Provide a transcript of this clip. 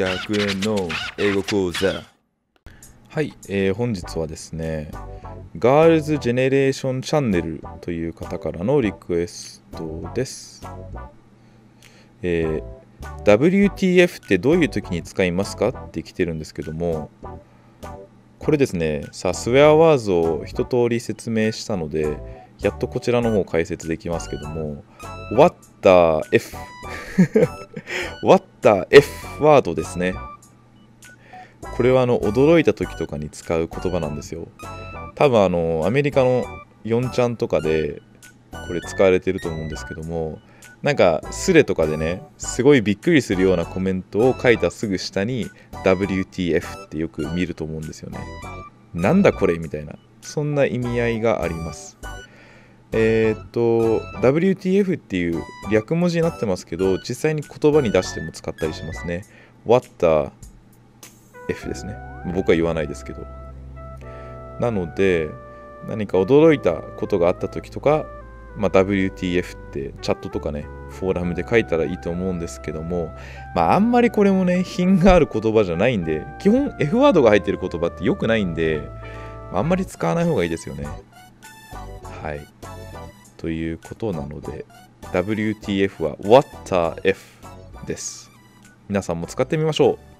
100円の英語講座。はい、えー本日はですねガールズジェネレーションチャンネルという方からのリクエストです、えー WTF ってどういう時に使いますかって来てるんですけどもこれですねさあスウェアワーズを一通り説明したのでやっとこちらの方解説できますけども What the F What the F ワードですね。これはあの驚いた時とかに使う言葉なんですよ。多分あのアメリカの4ちゃんとかでこれ使われてると思うんですけどもなんかスレとかでねすごいびっくりするようなコメントを書いたすぐ下に WTF ってよく見ると思うんですよね。なんだこれみたいなそんな意味合いがあります。えーっと WTF っていう略文字になってますけど実際に言葉に出しても使ったりしますね。What the F ですね。僕は言わないですけど。なので何か驚いたことがあった時とか、まあ、WTF ってチャットとかねフォーラムで書いたらいいと思うんですけどもまああんまりこれもね品がある言葉じゃないんで基本 F ワードが入ってる言葉って良くないんであんまり使わない方がいいですよね。はい。ということなので WTF は WhatTF です。皆さんも使ってみましょう。